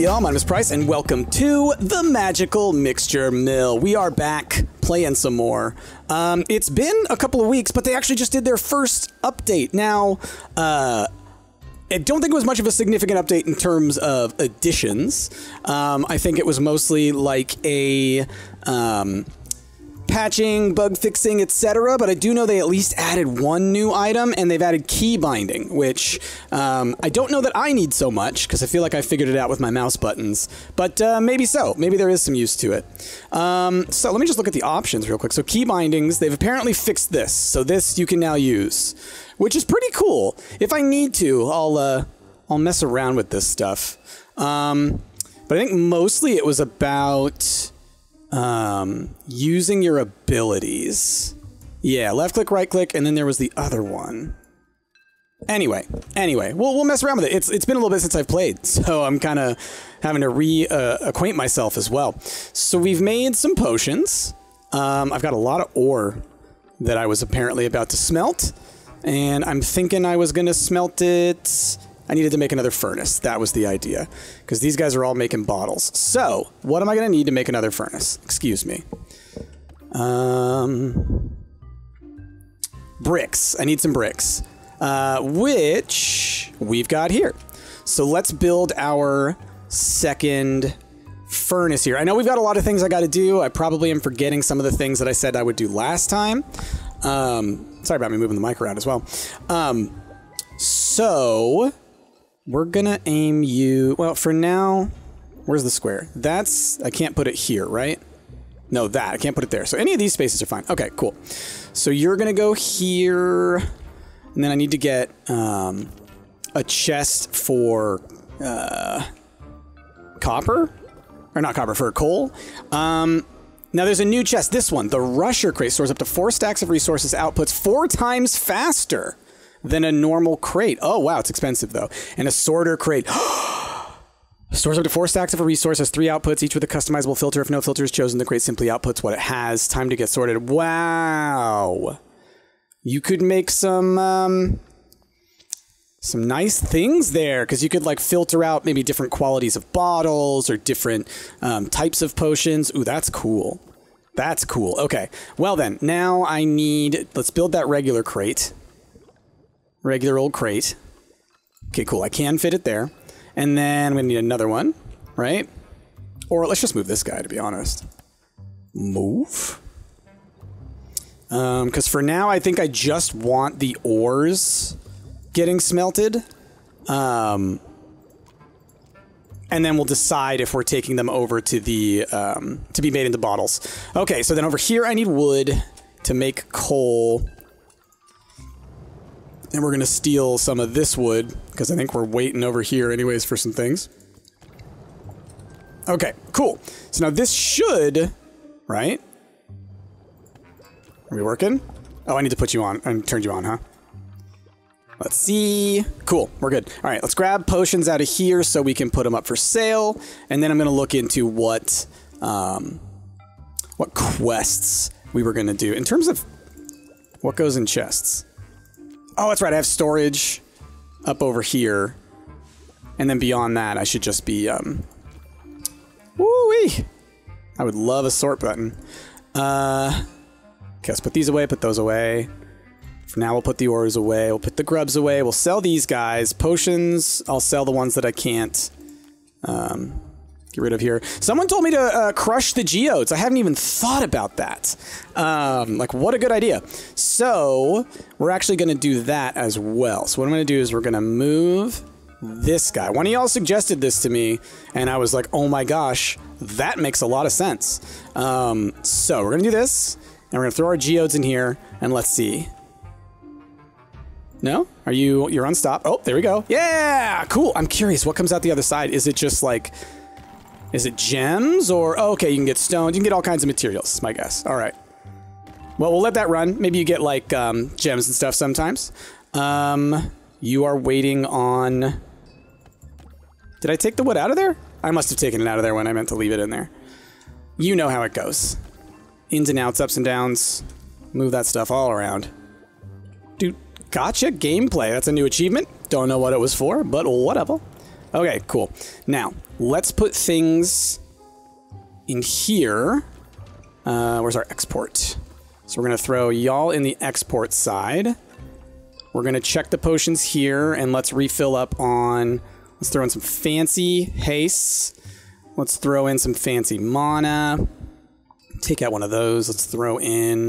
y'all? My name is Price, and welcome to the Magical Mixture Mill. We are back playing some more. Um, it's been a couple of weeks, but they actually just did their first update. Now, uh, I don't think it was much of a significant update in terms of additions. Um, I think it was mostly like a. Um, patching, bug fixing, etc. But I do know they at least added one new item, and they've added key binding, which um, I don't know that I need so much because I feel like I figured it out with my mouse buttons. But uh, maybe so. Maybe there is some use to it. Um, so let me just look at the options real quick. So key bindings, they've apparently fixed this. So this you can now use, which is pretty cool. If I need to, I'll uh, I'll mess around with this stuff. Um, but I think mostly it was about um, using your abilities. Yeah, left click, right click, and then there was the other one. Anyway, anyway, we'll, we'll mess around with it. It's, it's been a little bit since I've played, so I'm kind of having to re-acquaint uh, myself as well. So we've made some potions. Um, I've got a lot of ore that I was apparently about to smelt, and I'm thinking I was going to smelt it I needed to make another furnace. That was the idea. Because these guys are all making bottles. So, what am I going to need to make another furnace? Excuse me. Um, bricks. I need some bricks. Uh, which we've got here. So let's build our second furnace here. I know we've got a lot of things I got to do. I probably am forgetting some of the things that I said I would do last time. Um, sorry about me moving the mic around as well. Um, so we're gonna aim you, well, for now, where's the square? That's, I can't put it here, right? No, that, I can't put it there. So any of these spaces are fine. Okay, cool. So you're gonna go here, and then I need to get um, a chest for uh, copper? Or not copper, for coal. Um, now there's a new chest, this one, the Rusher Crate stores up to four stacks of resources, outputs four times faster than a normal crate. Oh, wow, it's expensive though. And a sorter crate. Stores up to four stacks of a resource, has three outputs, each with a customizable filter. If no filter is chosen, the crate simply outputs what it has. Time to get sorted. Wow. You could make some, um, some nice things there because you could like filter out maybe different qualities of bottles or different um, types of potions. Ooh, that's cool. That's cool. Okay. Well then, now I need, let's build that regular crate regular old crate. Okay, cool. I can fit it there. And then we need another one, right? Or let's just move this guy, to be honest. Move? Because um, for now, I think I just want the ores getting smelted. Um, and then we'll decide if we're taking them over to the um, to be made into bottles. Okay, so then over here I need wood to make coal. And we're going to steal some of this wood, because I think we're waiting over here anyways for some things. Okay, cool. So now this should, right? Are we working? Oh, I need to put you on and turn you on, huh? Let's see. Cool, we're good. All right, let's grab potions out of here so we can put them up for sale. And then I'm going to look into what, um, what quests we were going to do. In terms of what goes in chests. Oh, that's right. I have storage up over here. And then beyond that, I should just be, um... Woo-wee! I would love a sort button. Uh... Okay, let's put these away, put those away. For now, we'll put the ores away. We'll put the grubs away. We'll sell these guys. Potions, I'll sell the ones that I can't. Um, get rid of here. Someone told me to uh, crush the geodes. I haven't even thought about that. Um, like, what a good idea. So, we're actually going to do that as well. So what I'm going to do is we're going to move this guy. One of y'all suggested this to me, and I was like, oh my gosh, that makes a lot of sense. Um, so we're going to do this, and we're going to throw our geodes in here, and let's see. No? Are you, you're unstopped? Oh, there we go. Yeah, cool. I'm curious, what comes out the other side? Is it just like is it gems or... Oh, okay, you can get stones. You can get all kinds of materials, my guess. All right. Well, we'll let that run. Maybe you get, like, um, gems and stuff sometimes. Um, you are waiting on... Did I take the wood out of there? I must have taken it out of there when I meant to leave it in there. You know how it goes. Ins and outs, ups and downs. Move that stuff all around. Dude, gotcha gameplay. That's a new achievement. Don't know what it was for, but whatever. Okay, cool. Now, let's put things in here. Uh, where's our export? So we're going to throw y'all in the export side. We're going to check the potions here and let's refill up on... Let's throw in some fancy haste. Let's throw in some fancy mana. Take out one of those. Let's throw in...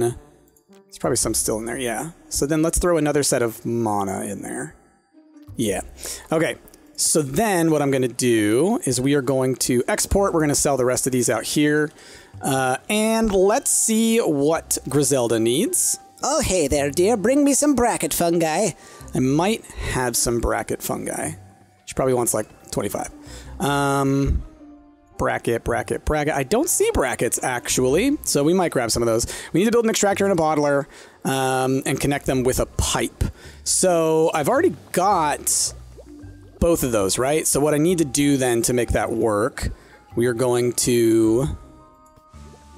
There's probably some still in there, yeah. So then let's throw another set of mana in there. Yeah. Okay. So then what I'm going to do is we are going to export. We're going to sell the rest of these out here. Uh, and let's see what Griselda needs. Oh, hey there, dear. Bring me some bracket fungi. I might have some bracket fungi. She probably wants like 25. Um, bracket, bracket, bracket. I don't see brackets actually, so we might grab some of those. We need to build an extractor and a bottler um, and connect them with a pipe. So I've already got both of those, right? So what I need to do then to make that work, we are going to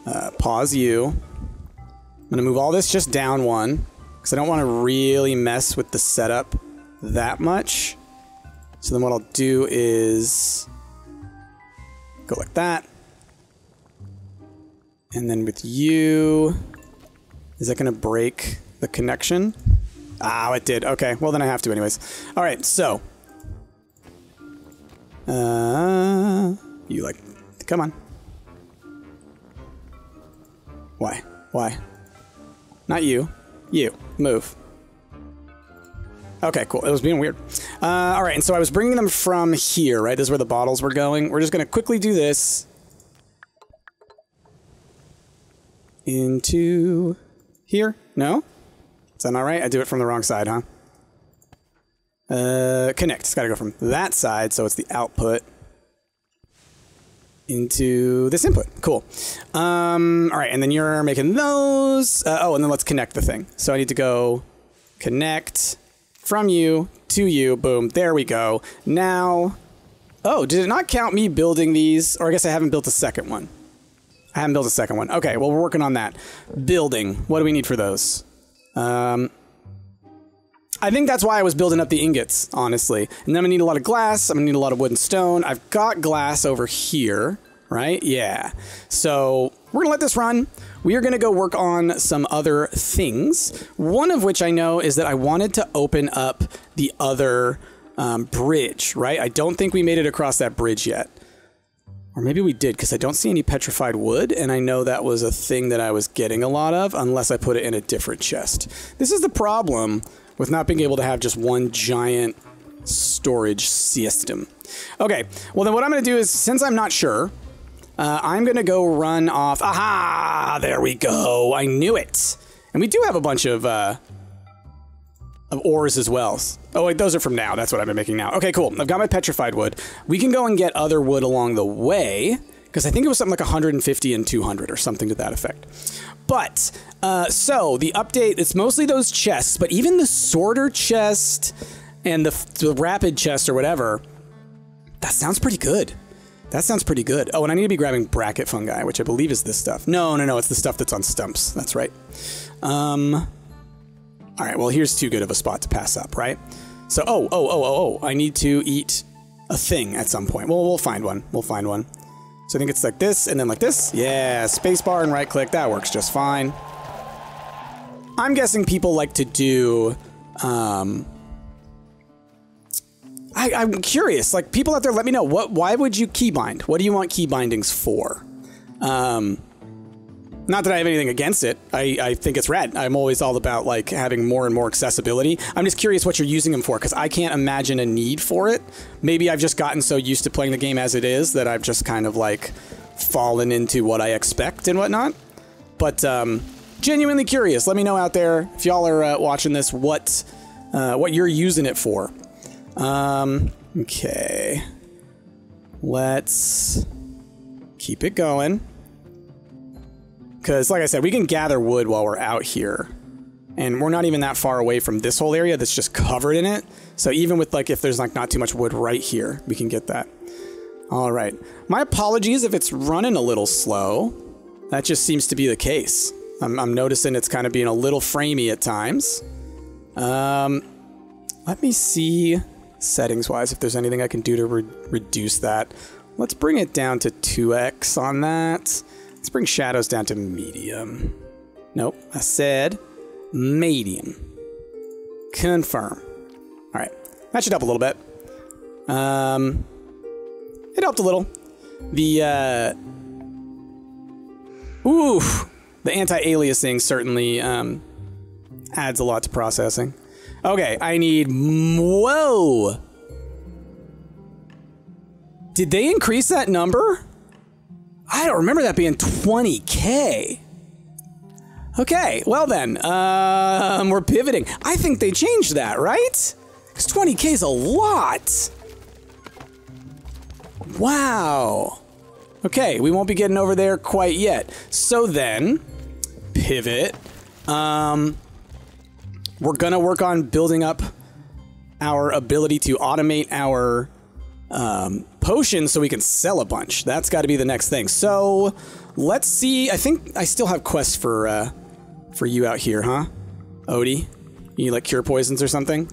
uh, pause you. I'm going to move all this just down one because I don't want to really mess with the setup that much. So then what I'll do is go like that. And then with you, is that going to break the connection? Ah, it did. Okay, well then I have to anyways. All right, so. Uh, you like, come on. Why? Why? Not you. You. Move. Okay, cool. It was being weird. Uh, all right, and so I was bringing them from here, right? This is where the bottles were going. We're just going to quickly do this. Into here? No? Is that not right? I do it from the wrong side, huh? Uh, connect. It's got to go from that side, so it's the output into this input. Cool. Um, all right, and then you're making those. Uh, oh, and then let's connect the thing. So I need to go connect from you to you. Boom. There we go. Now, oh, did it not count me building these? Or I guess I haven't built a second one. I haven't built a second one. Okay, well, we're working on that. Building. What do we need for those? Um, I think that's why I was building up the ingots, honestly. And then I'm gonna need a lot of glass. I'm gonna need a lot of wood and stone. I've got glass over here, right? Yeah. So we're gonna let this run. We are gonna go work on some other things. One of which I know is that I wanted to open up the other um, bridge, right? I don't think we made it across that bridge yet. Or maybe we did because I don't see any petrified wood, and I know that was a thing that I was getting a lot of unless I put it in a different chest. This is the problem with not being able to have just one giant storage system. Okay, well then what I'm going to do is, since I'm not sure, uh, I'm going to go run off. Aha! There we go. I knew it. And we do have a bunch of, uh, of ores as well. Oh, wait, those are from now. That's what I've been making now. Okay, cool. I've got my petrified wood. We can go and get other wood along the way, because I think it was something like 150 and 200 or something to that effect. But, uh, so, the update, it's mostly those chests, but even the sorter chest and the, the rapid chest or whatever, that sounds pretty good. That sounds pretty good. Oh, and I need to be grabbing bracket fungi, which I believe is this stuff. No, no, no, it's the stuff that's on stumps. That's right. Um, all right, well, here's too good of a spot to pass up, right? So, oh, oh, oh, oh, oh, I need to eat a thing at some point. Well, we'll find one. We'll find one. So I think it's like this and then like this. Yeah, spacebar and right click. That works just fine. I'm guessing people like to do um, I, I'm curious. Like people out there, let me know what. Why would you keybind? What do you want key bindings for? Um, not that I have anything against it. I, I think it's rad. I'm always all about like having more and more accessibility. I'm just curious what you're using them for because I can't imagine a need for it. Maybe I've just gotten so used to playing the game as it is that I've just kind of like fallen into what I expect and whatnot. But um, genuinely curious. Let me know out there if y'all are uh, watching this what uh, what you're using it for. Um, okay. Let's keep it going. Because, like I said, we can gather wood while we're out here. And we're not even that far away from this whole area that's just covered in it. So even with, like, if there's, like, not too much wood right here, we can get that. All right. My apologies if it's running a little slow. That just seems to be the case. I'm, I'm noticing it's kind of being a little framey at times. Um, let me see settings wise if there's anything I can do to re reduce that. Let's bring it down to 2x on that. Let's bring shadows down to medium. Nope, I said medium. Confirm. All right, that should help a little bit. Um, it helped a little. The uh, ooh, the anti-aliasing certainly um, adds a lot to processing. Okay, I need whoa. Did they increase that number? I don't remember that being 20k. Okay, well then, um, we're pivoting. I think they changed that, right? Because 20k is a lot. Wow. Okay, we won't be getting over there quite yet. So then, pivot. Um, we're gonna work on building up our ability to automate our um, potions so we can sell a bunch. That's got to be the next thing. So let's see. I think I still have quests for uh, for you out here, huh? Odie, you like cure poisons or something?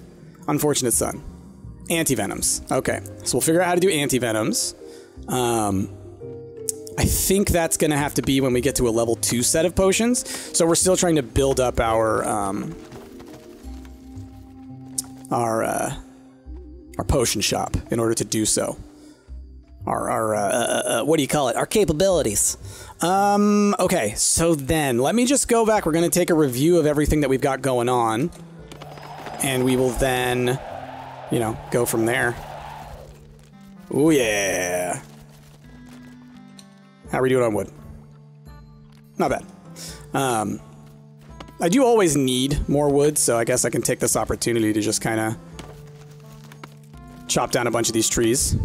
Unfortunate son. Anti-venoms. Okay, so we'll figure out how to do antivenoms. Um, I think that's going to have to be when we get to a level two set of potions. So we're still trying to build up our um, our uh, our potion shop in order to do so. Our our uh, uh, uh, what do you call it? Our capabilities. Um. Okay. So then, let me just go back. We're going to take a review of everything that we've got going on, and we will then, you know, go from there. Oh yeah. How are we doing on wood? Not bad. Um, I do always need more wood, so I guess I can take this opportunity to just kind of chop down a bunch of these trees.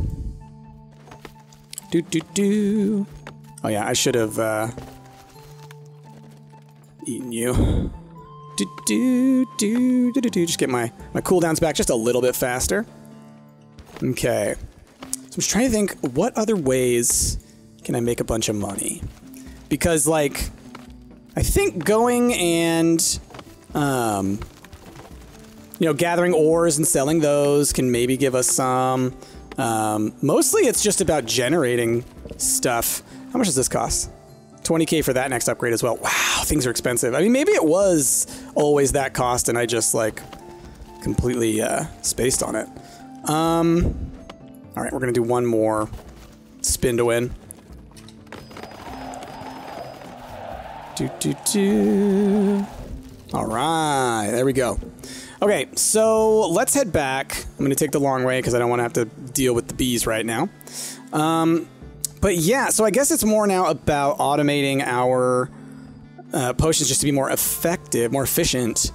Do do do. Oh yeah, I should have uh, eaten you. Do do do do do do. Just get my my cooldowns back just a little bit faster. Okay. So I'm just trying to think, what other ways can I make a bunch of money? Because like, I think going and um, you know, gathering ores and selling those can maybe give us some. Um, mostly it's just about generating stuff. How much does this cost? 20k for that next upgrade as well. Wow, things are expensive. I mean, maybe it was always that cost and I just like completely uh, spaced on it. Um, all right, we're gonna do one more spin to win. Do do do. All right, there we go. Okay, so let's head back. I'm going to take the long way because I don't want to have to deal with the bees right now. Um, but yeah, so I guess it's more now about automating our uh, potions just to be more effective, more efficient,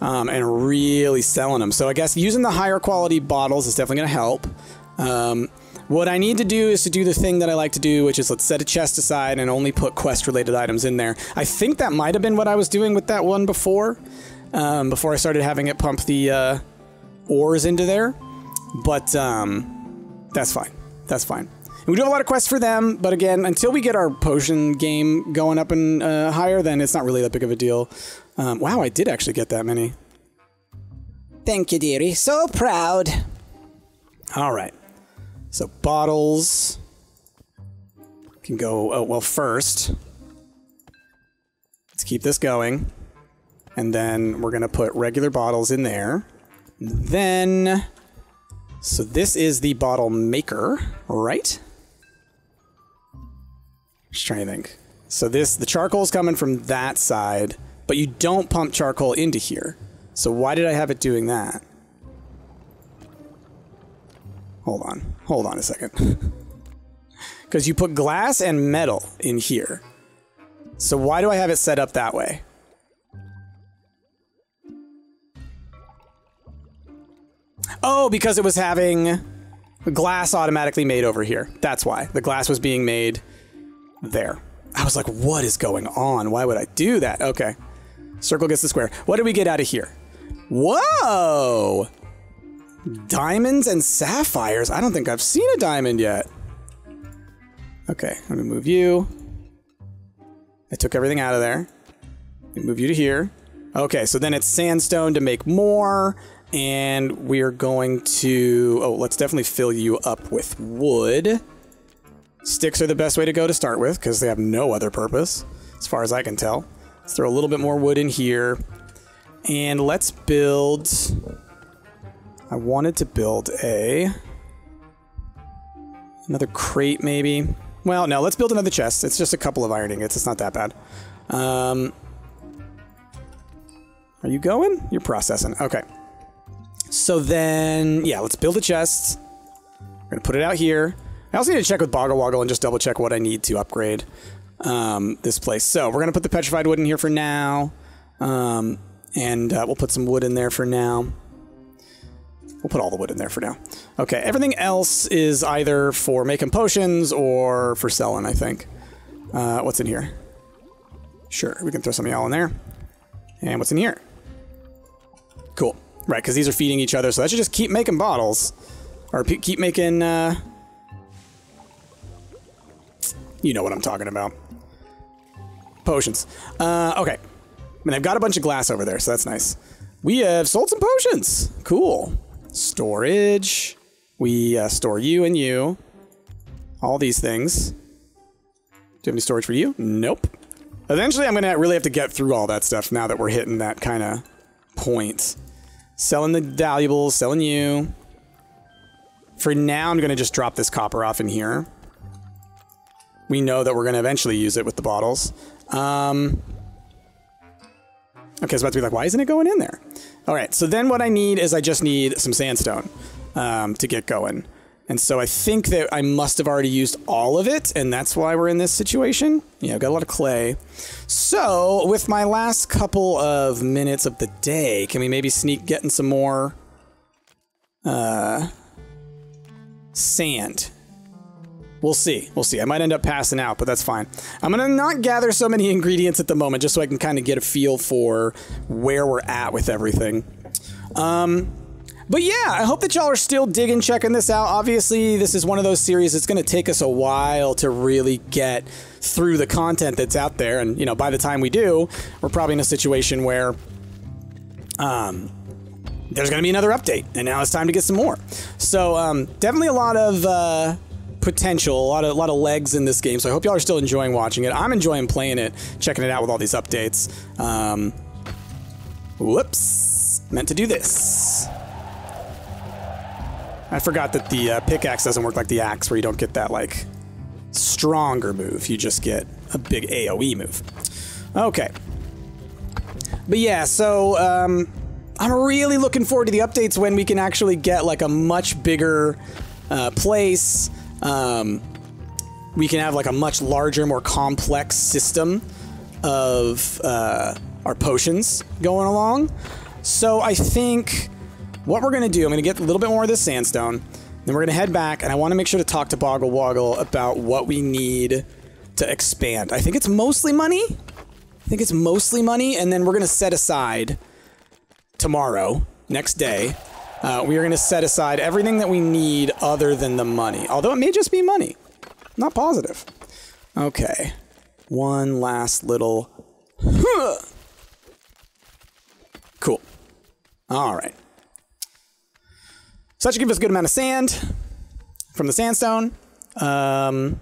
um, and really selling them. So I guess using the higher quality bottles is definitely going to help. Um, what I need to do is to do the thing that I like to do, which is let's set a chest aside and only put quest related items in there. I think that might have been what I was doing with that one before um, before I started having it pump the uh, ores into there. But um, that's fine. That's fine. And we do have a lot of quests for them, but again, until we get our potion game going up and uh, higher, then it's not really that big of a deal. Um, wow, I did actually get that many. Thank you, dearie. So proud. All right. So bottles can go. Oh well, first let's keep this going. And then we're going to put regular bottles in there. Then, so this is the bottle maker, right? Just trying to think. So this, the charcoal is coming from that side, but you don't pump charcoal into here. So why did I have it doing that? Hold on. Hold on a second. Because you put glass and metal in here. So why do I have it set up that way? Oh, because it was having glass automatically made over here. That's why. The glass was being made there. I was like, what is going on? Why would I do that? Okay. Circle gets the square. What did we get out of here? Whoa! Diamonds and sapphires. I don't think I've seen a diamond yet. Okay, let me move you. I took everything out of there. Move you to here. Okay, so then it's sandstone to make more, and we're going to. Oh, let's definitely fill you up with wood. Sticks are the best way to go to start with because they have no other purpose, as far as I can tell. Let's throw a little bit more wood in here. And let's build. I wanted to build a. Another crate, maybe. Well, no, let's build another chest. It's just a couple of iron ingots. It's not that bad. Um, are you going? You're processing. Okay. So then, yeah, let's build a chest. We're to put it out here. I also need to check with Boggle Woggle and just double check what I need to upgrade um, this place. So we're to put the petrified wood in here for now. Um, and uh, we'll put some wood in there for now. We'll put all the wood in there for now. Okay, everything else is either for making potions or for selling, I think. Uh, what's in here? Sure, we can throw some of y'all in there. And what's in here? Right, because these are feeding each other, so that should just keep making bottles. Or keep making, uh... You know what I'm talking about. Potions. Uh, okay. I mean, I've got a bunch of glass over there, so that's nice. We have sold some potions. Cool. Storage. We uh, store you and you. All these things. Do you have any storage for you? Nope. Eventually, I'm going to really have to get through all that stuff now that we're hitting that kind of point. Selling the valuables, selling you. For now, I'm going to just drop this copper off in here. We know that we're going to eventually use it with the bottles. Um, okay, it's about to be like, why isn't it going in there? All right, so then what I need is I just need some sandstone um, to get going. And so I think that I must have already used all of it, and that's why we're in this situation. Yeah, I've got a lot of clay. So, with my last couple of minutes of the day, can we maybe sneak getting some more uh, sand? We'll see. We'll see. I might end up passing out, but that's fine. I'm going to not gather so many ingredients at the moment just so I can kind of get a feel for where we're at with everything. Um, but yeah, I hope that y'all are still digging, checking this out. Obviously, this is one of those series that's going to take us a while to really get through the content that's out there. And, you know, by the time we do, we're probably in a situation where um, there's going to be another update. And now it's time to get some more. So, um, definitely a lot of. Uh, potential, a lot of a lot of legs in this game. So I hope y'all are still enjoying watching it. I'm enjoying playing it, checking it out with all these updates. Um, whoops, meant to do this. I forgot that the uh, pickaxe doesn't work like the axe, where you don't get that like stronger move. You just get a big AOE move. Okay. But yeah, so um, I'm really looking forward to the updates when we can actually get like a much bigger uh, place. Um, we can have like a much larger, more complex system of uh, our potions going along. So I think what we're going to do, I'm going to get a little bit more of this sandstone. Then we're going to head back, and I want to make sure to talk to Boggle Woggle about what we need to expand. I think it's mostly money. I think it's mostly money, and then we're going to set aside tomorrow, next day, uh, we are going to set aside everything that we need other than the money. Although it may just be money. Not positive. Okay. One last little... Cool. All right. So that should give us a good amount of sand from the sandstone. Um,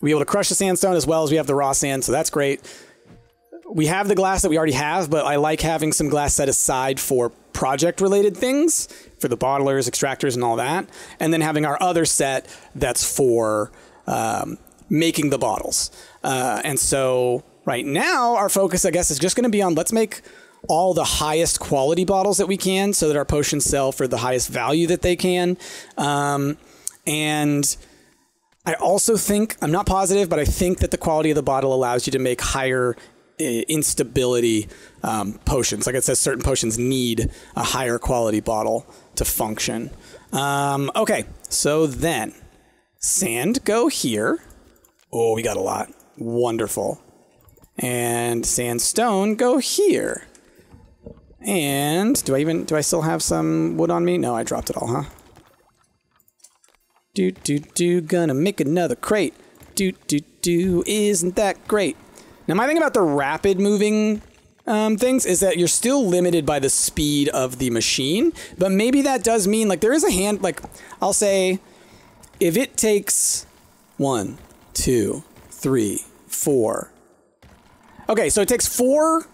we able to crush the sandstone as well as we have the raw sand, so that's great. We have the glass that we already have, but I like having some glass set aside for project related things for the bottlers, extractors, and all that. And then having our other set that's for um, making the bottles. Uh, and so right now, our focus, I guess, is just going to be on let's make all the highest quality bottles that we can so that our potions sell for the highest value that they can. Um, and I also think, I'm not positive, but I think that the quality of the bottle allows you to make higher uh, instability um, potions. Like it says, certain potions need a higher quality bottle to function. Um, okay, so then sand go here. Oh, we got a lot. Wonderful. And sandstone go here. And do I even do I still have some wood on me? No, I dropped it all, huh? Do do do gonna make another crate. Do do do isn't that great? Now my thing about the rapid moving um, things is that you're still limited by the speed of the machine, but maybe that does mean like there is a hand like I'll say if it takes one, two, three, four. Okay, so it takes four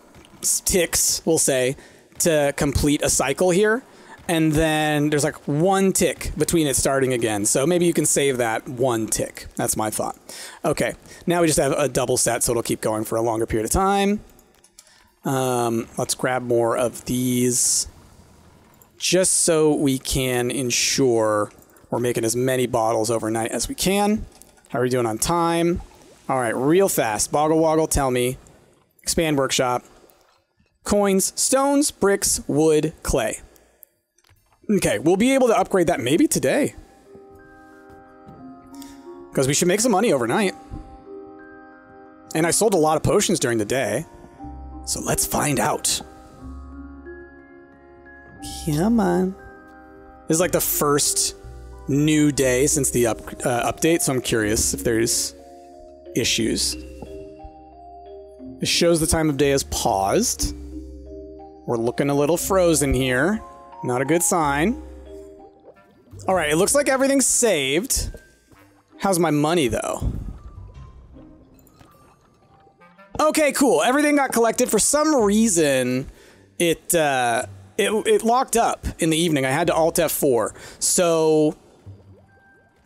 ticks, we'll say, to complete a cycle here. And then there's like one tick between it starting again. So maybe you can save that one tick. That's my thought. Okay, now we just have a double set, so it'll keep going for a longer period of time. Um, let's grab more of these just so we can ensure we're making as many bottles overnight as we can. How are we doing on time? All right, real fast. Boggle Woggle, tell me. Expand Workshop. Coins, stones, bricks, wood, clay. Okay, we'll be able to upgrade that maybe today. Because we should make some money overnight. And I sold a lot of potions during the day. So let's find out. Come on. This is like the first new day since the up, uh, update, so I'm curious if there's issues. It shows the time of day is paused. We're looking a little frozen here. Not a good sign. All right, it looks like everything's saved. How's my money, though? Okay, cool. Everything got collected. For some reason, it uh, it it locked up in the evening. I had to Alt F4. So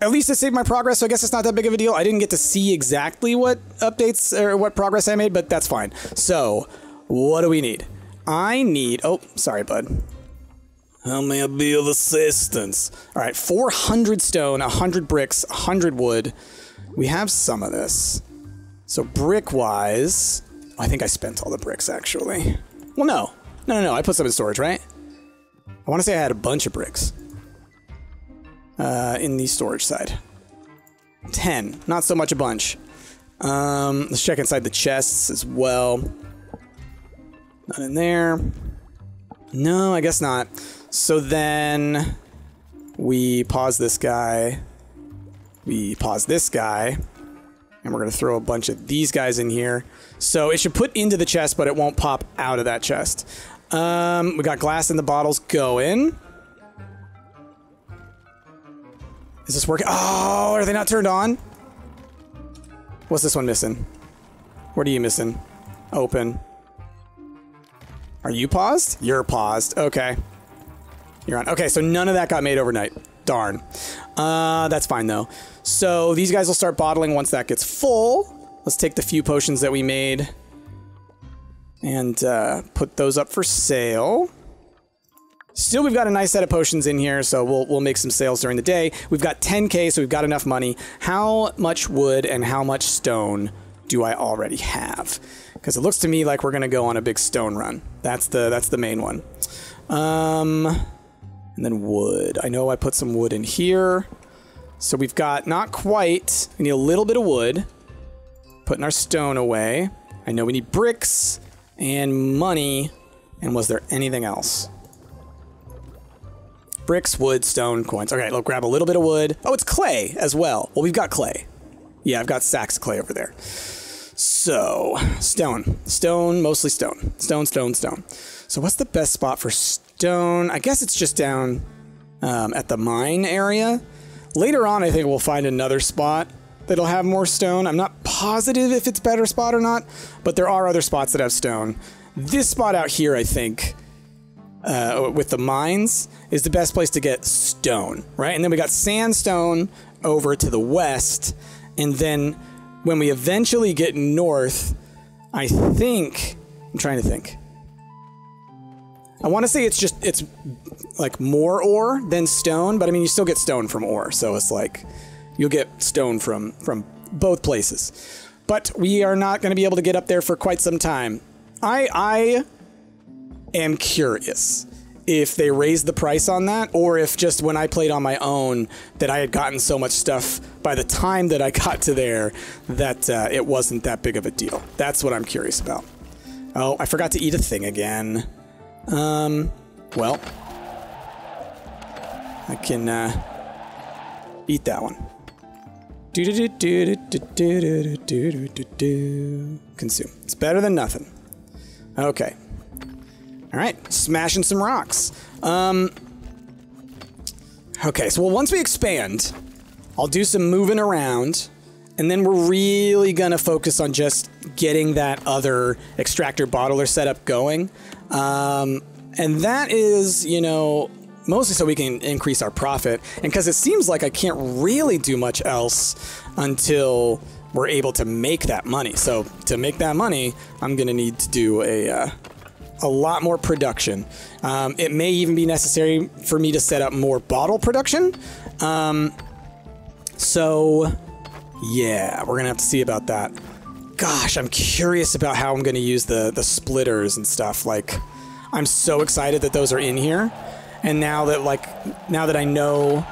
at least it saved my progress. So I guess it's not that big of a deal. I didn't get to see exactly what updates or what progress I made, but that's fine. So what do we need? I need. Oh, sorry, bud. How may I be of assistance? All right, 400 stone, 100 bricks, 100 wood. We have some of this. So brick-wise, I think I spent all the bricks, actually. Well, no. No, no, no, I put some in storage, right? I want to say I had a bunch of bricks. Uh, in the storage side. 10. Not so much a bunch. Um, let's check inside the chests as well. Not in there. No, I guess not. So then we pause this guy. We pause this guy. And we're going to throw a bunch of these guys in here. So it should put into the chest, but it won't pop out of that chest. Um, we got glass in the bottles going. Is this working? Oh, are they not turned on? What's this one missing? What are you missing? Open. Are you paused? You're paused. Okay. You're on. Okay, so none of that got made overnight. Darn. Uh, that's fine though. So these guys will start bottling once that gets full. Let's take the few potions that we made and uh, put those up for sale. Still, we've got a nice set of potions in here, so we'll, we'll make some sales during the day. We've got 10k, so we've got enough money. How much wood and how much stone do I already have? Because it looks to me like we're going to go on a big stone run. That's the, that's the main one. Um, and then wood. I know I put some wood in here. So we've got not quite, we need a little bit of wood. Putting our stone away. I know we need bricks and money. And was there anything else? Bricks, wood, stone, coins. Okay, let's grab a little bit of wood. Oh, it's clay as well. Well, we've got clay. Yeah, I've got sacks of clay over there. So, stone. Stone, mostly stone. Stone, stone, stone. So what's the best spot for stone? I guess it's just down um, at the mine area. Later on, I think we'll find another spot that'll have more stone. I'm not positive if it's better spot or not, but there are other spots that have stone. This spot out here, I think, uh, with the mines, is the best place to get stone, right? And then we got sandstone over to the west, and then when we eventually get north, I think I'm trying to think. I want to say it's just it's like more ore than stone, but I mean you still get stone from ore, so it's like you'll get stone from from both places. But we are not going to be able to get up there for quite some time. I I am curious if they raised the price on that or if just when I played on my own that I had gotten so much stuff by the time that I got to there that uh, it wasn't that big of a deal. That's what I'm curious about. Oh, I forgot to eat a thing again. Um, well, I can uh, eat that one. Consume. It's better than nothing. Okay. All right, smashing some rocks. Um. Okay, so well, once we expand, I'll do some moving around, and then we're really gonna focus on just getting that other extractor bottler setup going. Um, and that is, you know, mostly so we can increase our profit. And because it seems like I can't really do much else until we're able to make that money. So to make that money, I'm gonna need to do a. Uh, a lot more production. Um, it may even be necessary for me to set up more bottle production. Um, so, yeah, we're gonna have to see about that. Gosh, I'm curious about how I'm gonna use the the splitters and stuff. Like, I'm so excited that those are in here, and now that like now that I know.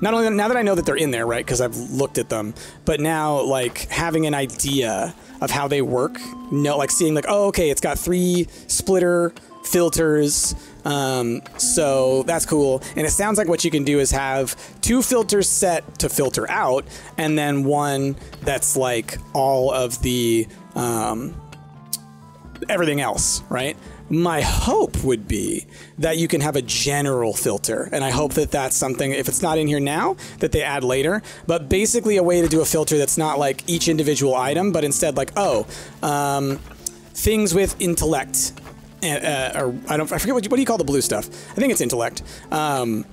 Not only now that I know that they're in there, right? Because I've looked at them, but now like having an idea of how they work, no, like seeing like, oh, okay, it's got three splitter filters. Um, so that's cool. And it sounds like what you can do is have two filters set to filter out, and then one that's like all of the um, everything else, right? My hope would be that you can have a general filter, and I hope that that's something, if it's not in here now, that they add later. But basically, a way to do a filter that's not like each individual item, but instead, like, oh, um, things with intellect. Uh, or I don't, I forget what, you, what do you call the blue stuff? I think it's intellect, um,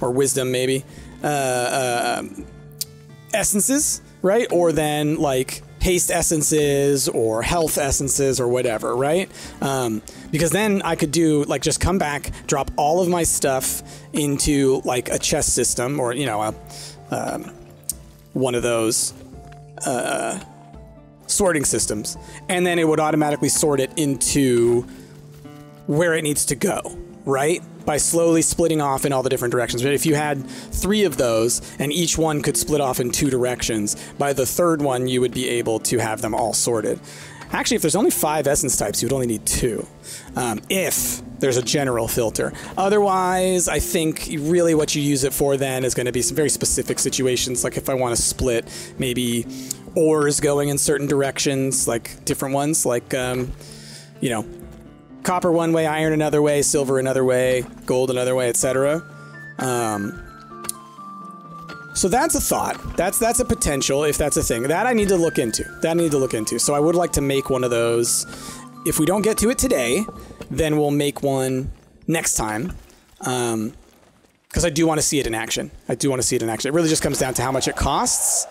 or wisdom, maybe. Uh, uh, essences, right? Or then like haste essences or health essences or whatever, right? Um, because then I could do like just come back, drop all of my stuff into like a chest system or you know a, um, one of those uh, sorting systems, and then it would automatically sort it into where it needs to go, right? By slowly splitting off in all the different directions. But if you had three of those and each one could split off in two directions, by the third one you would be able to have them all sorted. Actually, if there's only five essence types, you would only need two. Um, if there's a general filter. Otherwise, I think really what you use it for then is going to be some very specific situations. Like if I want to split maybe ores going in certain directions, like different ones, like, um, you know, copper one way, iron another way, silver another way, gold another way, etc. Um, so that's a thought. That's that's a potential if that's a thing. That I need to look into. That I need to look into. So I would like to make one of those. If we don't get to it today, then we'll make one next time. Um, because I do want to see it in action. I do want to see it in action. It really just comes down to how much it costs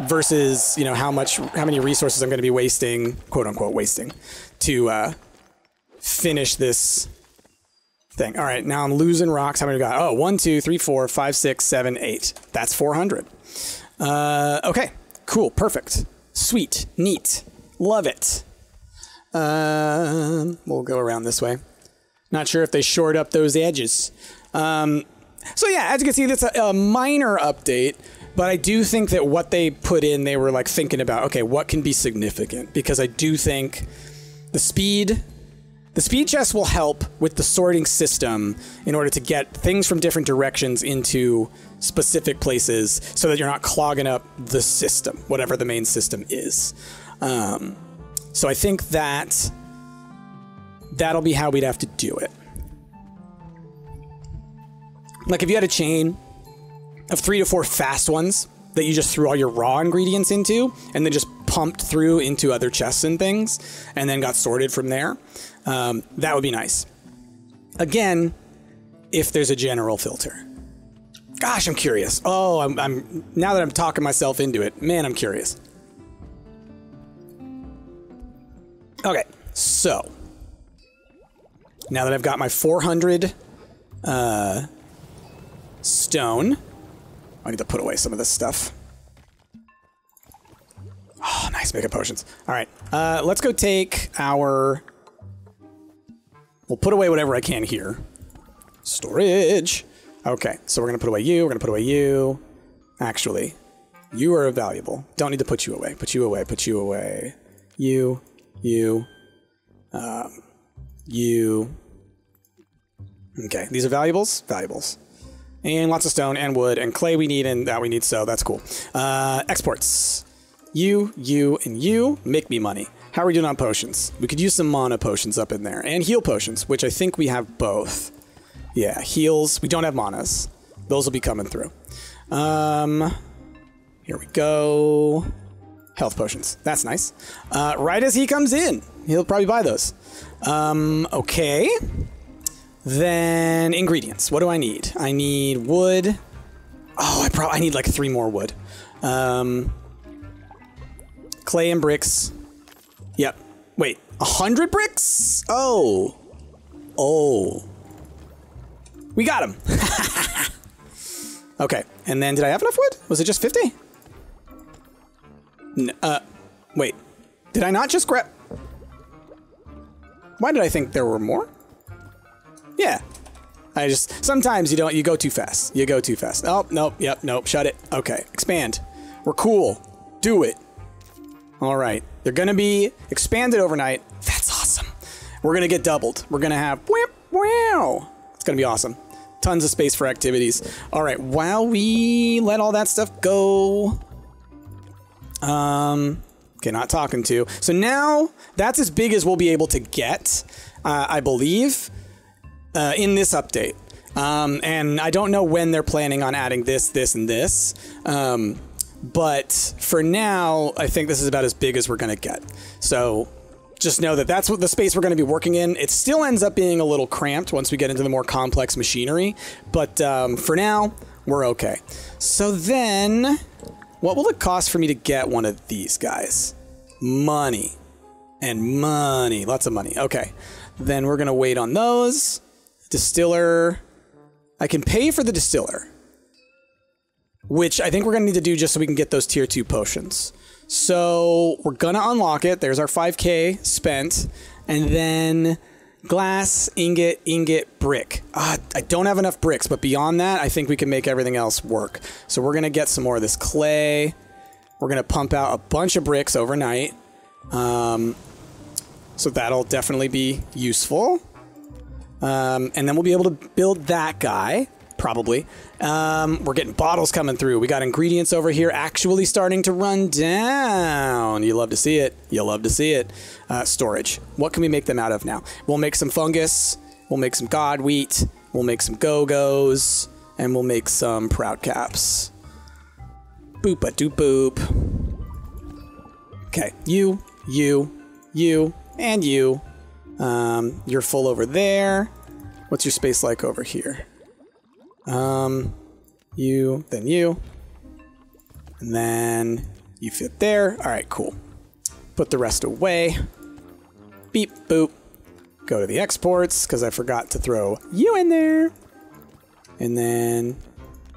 versus you know how much how many resources I'm going to be wasting, quote unquote wasting, to uh, finish this thing. All right, now I'm losing rocks. How many we got? Oh, one, two, three, four, five, six, seven, eight. That's 400. Uh, okay, cool, perfect, sweet, neat, love it. Um, we'll go around this way. Not sure if they shored up those edges. Um, so yeah, as you can see, that's a, a minor update, but I do think that what they put in, they were like thinking about, okay, what can be significant? Because I do think the speed, the speed chest will help with the sorting system in order to get things from different directions into specific places so that you're not clogging up the system, whatever the main system is. Um, so I think that that'll be how we'd have to do it. Like if you had a chain of three to four fast ones that you just threw all your raw ingredients into and then just pumped through into other chests and things and then got sorted from there, um, that would be nice. Again, if there's a general filter. Gosh, I'm curious. Oh, I'm, I'm now that I'm talking myself into it, man, I'm curious. Okay, so now that I've got my 400 uh, stone, I need to put away some of this stuff. Oh, nice mega potions. All right, uh, let's go take our. We'll put away whatever I can here. Storage. Okay, so we're gonna put away you. We're gonna put away you. Actually, you are a valuable. Don't need to put you away. Put you away. Put you away. You. You. Um, you. Okay, these are valuables. Valuables and lots of stone and wood and clay we need and that we need so that's cool uh, exports you you and you make me money How are we doing on potions? We could use some mana potions up in there and heal potions, which I think we have both. Yeah, heals. We don't have manas. Those will be coming through. Um, here we go. Health potions. That's nice. Uh, right as he comes in, he'll probably buy those. Um, okay. Then ingredients. What do I need? I need wood. Oh, I probably I need like three more wood. Um, clay and bricks. Yep. Wait, a hundred bricks? Oh. Oh. We got him. okay, and then did I have enough wood? Was it just 50? N uh, wait. Did I not just grab... Why did I think there were more? Yeah. I just... Sometimes you don't... You go too fast. You go too fast. Oh, nope. Yep, nope. Shut it. Okay. Expand. We're cool. Do it. All right. They're going to be expanded overnight. That's awesome. We're going to get doubled. We're going to have... Wow. It's going to be awesome. Tons of space for activities. All right. While we let all that stuff go... Um... Okay, not talking to. So now that's as big as we'll be able to get, uh, I believe, uh, in this update. Um, and I don't know when they're planning on adding this, this, and this. Um, but for now, I think this is about as big as we're going to get. So just know that that's what the space we're going to be working in. It still ends up being a little cramped once we get into the more complex machinery. But um, for now, we're okay. So then, what will it cost for me to get one of these guys? Money. And money. Lots of money. Okay. Then we're going to wait on those. Distiller. I can pay for the distiller which I think we're going to need to do just so we can get those tier 2 potions. So we're going to unlock it. There's our 5k spent. And then glass, ingot, ingot, brick. Uh, I don't have enough bricks, but beyond that, I think we can make everything else work. So we're going to get some more of this clay. We're going to pump out a bunch of bricks overnight. Um, so that'll definitely be useful. Um, and then we'll be able to build that guy probably. Um, we're getting bottles coming through. We got ingredients over here actually starting to run down. You love to see it. You love to see it. Uh, storage. What can we make them out of now? We'll make some fungus. We'll make some god wheat. We'll make some go-go's. And we'll make some proud caps. Boop a doop boop. Okay, you, you, you, and you. Um, you're full over there. What's your space like over here? Um, you, then you. And then you fit there. All right, cool. Put the rest away. Beep, boop. Go to the exports, because I forgot to throw you in there. And then,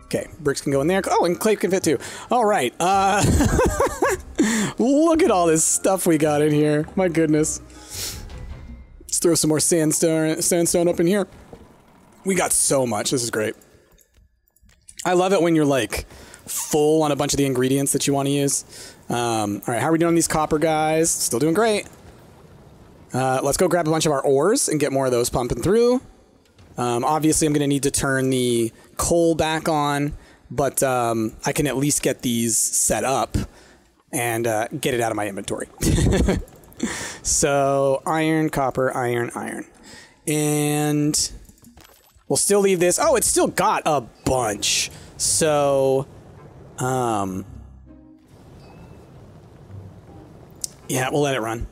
okay, bricks can go in there. Oh, and clay can fit too. All right. Uh, look at all this stuff we got in here. My goodness. Let's throw some more sandstone, sandstone up in here. We got so much. This is great. I love it when you're like full on a bunch of the ingredients that you want to use. Um, all right, how are we doing these copper guys? Still doing great. Uh, let's go grab a bunch of our ores and get more of those pumping through. Um, obviously, I'm going to need to turn the coal back on, but um, I can at least get these set up and uh, get it out of my inventory. so, iron, copper, iron, iron. And we'll still leave this. Oh, it's still got a bunch. So, um, yeah, we'll let it run.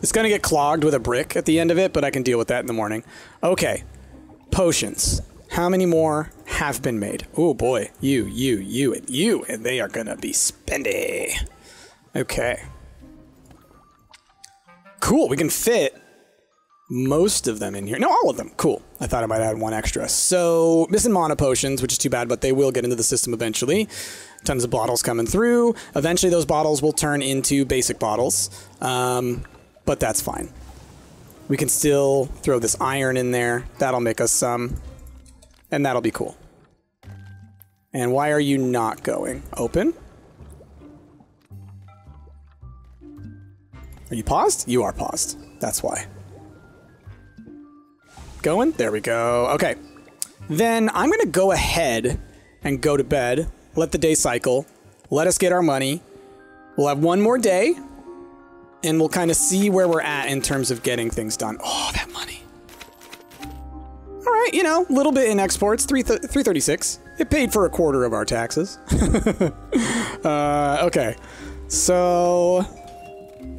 It's going to get clogged with a brick at the end of it, but I can deal with that in the morning. Okay, potions. How many more have been made? Oh boy, you, you, you, and you, and they are going to be spendy. Okay. Cool, we can fit most of them in here. No, all of them. Cool. I thought I might add one extra. So, missing mana potions, which is too bad, but they will get into the system eventually. Tons of bottles coming through. Eventually, those bottles will turn into basic bottles, um, but that's fine. We can still throw this iron in there. That'll make us some, and that'll be cool. And why are you not going? Open? Are you paused? You are paused. That's why going. There we go. Okay. Then I'm going to go ahead and go to bed. Let the day cycle. Let us get our money. We'll have one more day. and we'll kind of see where we're at in terms of getting things done. Oh, that money. All right, you know, a little bit in exports, 3 th 336. It paid for a quarter of our taxes. uh, okay. So,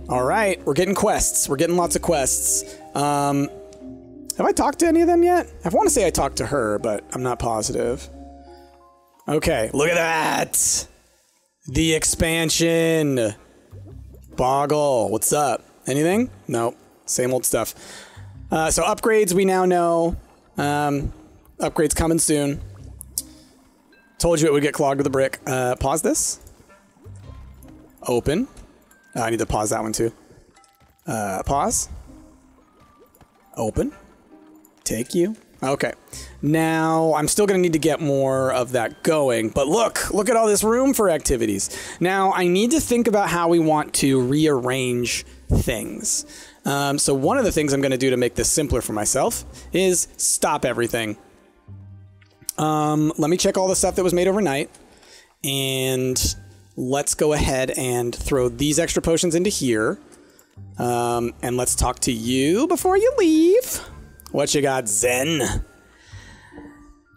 all right, we're getting quests. We're getting lots of quests. Um, have I talked to any of them yet? I want to say I talked to her, but I'm not positive. Okay, look at that. The expansion. Boggle, what's up? Anything? Nope. Same old stuff. Uh, so upgrades we now know. Um, upgrades coming soon. Told you it would get clogged with a brick. Uh, pause this. Open. Uh, I need to pause that one too. Uh, pause. Open. Take you. Okay. Now, I'm still going to need to get more of that going, but look, look at all this room for activities. Now, I need to think about how we want to rearrange things. Um, so one of the things I'm going to do to make this simpler for myself is stop everything. Um, let me check all the stuff that was made overnight, and let's go ahead and throw these extra potions into here. Um, and let's talk to you before you leave. What you got, Zen?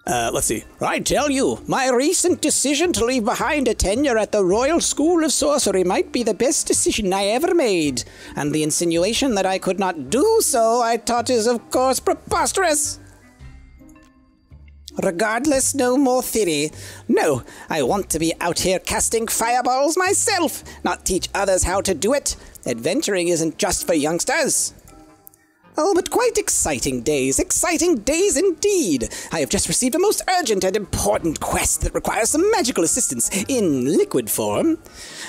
Uh, let's see. I tell you, my recent decision to leave behind a tenure at the Royal School of Sorcery might be the best decision I ever made, and the insinuation that I could not do so I thought is, of course, preposterous. Regardless, no more theory. No, I want to be out here casting fireballs myself, not teach others how to do it. Adventuring isn't just for youngsters. Oh, but quite exciting days, exciting days indeed. I have just received a most urgent and important quest that requires some magical assistance in liquid form.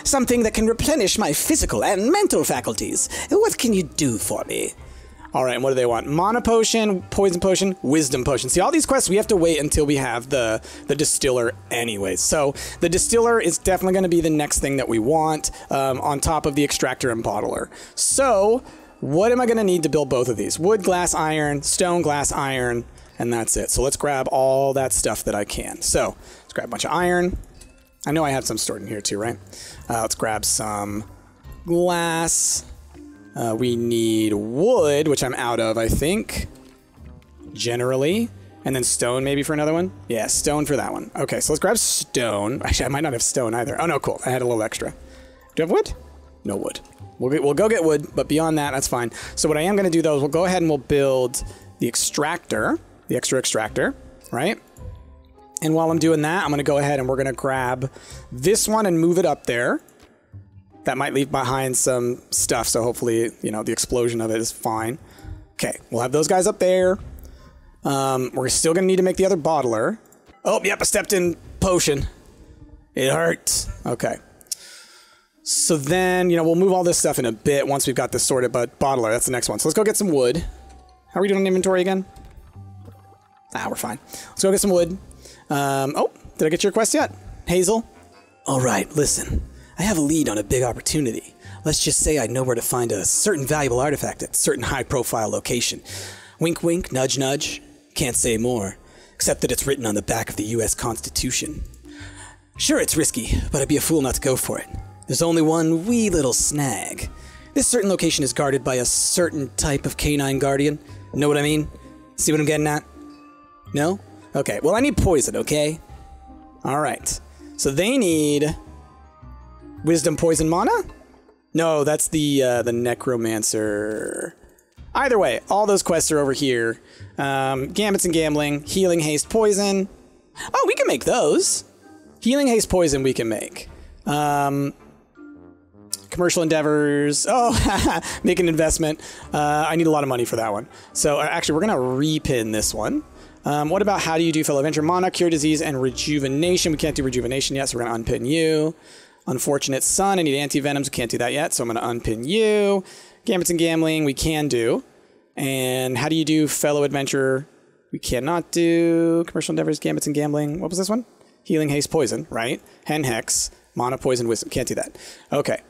Something that can replenish my physical and mental faculties. What can you do for me? All right, and what do they want? Mana potion, poison potion, wisdom potion. See, all these quests we have to wait until we have the the distiller, anyways. So the distiller is definitely going to be the next thing that we want um, on top of the extractor and bottler. So what am I going to need to build both of these? Wood, glass, iron, stone, glass, iron, and that's it. So let's grab all that stuff that I can. So let's grab a bunch of iron. I know I have some stored in here too, right? Uh, let's grab some glass. Uh, we need wood, which I'm out of, I think. Generally. And then stone maybe for another one? Yeah, stone for that one. Okay, so let's grab stone. Actually, I might not have stone either. Oh, no, cool. I had a little extra. Do you have wood? No wood. We'll, get, we'll go get wood, but beyond that, that's fine. So what I am going to do, though, is we'll go ahead and we'll build the extractor, the extra extractor, right? And while I'm doing that, I'm going to go ahead and we're going to grab this one and move it up there. That might leave behind some stuff, so hopefully, you know, the explosion of it is fine. Okay, we'll have those guys up there. Um, we're still going to need to make the other bottler. Oh, yep, I stepped in potion. It hurts. Okay. So then, you know, we'll move all this stuff in a bit once we've got this sorted, but bottler, that's the next one. So let's go get some wood. How are we doing inventory again? Ah, we're fine. Let's go get some wood. Um, oh, did I get your quest yet? Hazel? All right, listen. I have a lead on a big opportunity. Let's just say I know where to find a certain valuable artifact at a certain high profile location. Wink, wink, nudge, nudge. Can't say more, except that it's written on the back of the US Constitution. Sure, it's risky, but I'd be a fool not to go for it. There's only one wee little snag. This certain location is guarded by a certain type of canine guardian. Know what I mean? See what I'm getting at? No? Okay, well, I need poison, okay? Alright. So they need. Wisdom, poison, mana? No, that's the uh, the necromancer. Either way, all those quests are over here. Um, gambits and gambling, healing, haste, poison. Oh, we can make those. Healing, haste, poison, we can make. Um, commercial endeavors. Oh, make an investment. Uh, I need a lot of money for that one. So uh, actually, we're gonna repin this one. Um, what about how do you do fellow adventure mana, cure disease, and rejuvenation? We can't do rejuvenation yet, so we're gonna unpin you. Unfortunate son, I need anti-venoms. We can't do that yet, so I'm gonna unpin you. Gambits and gambling, we can do. And how do you do fellow adventure? We cannot do commercial endeavors, gambits and gambling. What was this one? Healing, haste, poison, right? Hen, hex, mana, poison, wisdom. Can't do that. Okay.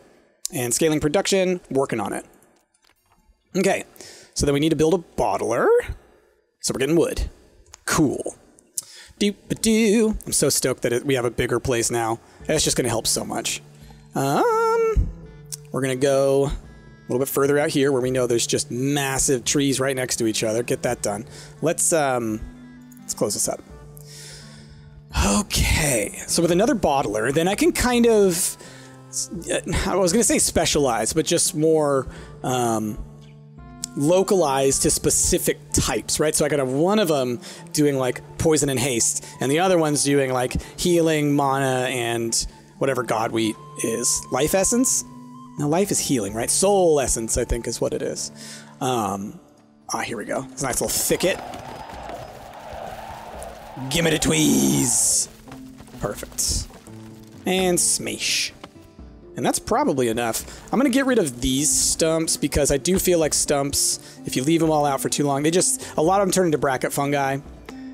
And scaling production, working on it. Okay. So then we need to build a bottler. So we're getting wood. Cool. Doop-a-doo. I'm so stoked that it, we have a bigger place now. That's just going to help so much. Um, we're going to go a little bit further out here where we know there's just massive trees right next to each other. Get that done. Let's um, let's close this up. Okay, so with another bottler, then I can kind of I was going to say specialized, but just more um, localized to specific types, right? So I could have one of them doing like poison and haste, and the other one's doing like healing, mana, and whatever god wheat is. Life essence? Now, life is healing, right? Soul essence, I think, is what it is. Um, ah, here we go. It's a nice little thicket. Give me the tweeze. Perfect. And smash. And that's probably enough. I'm going to get rid of these stumps because I do feel like stumps, if you leave them all out for too long, they just, a lot of them turn into bracket fungi.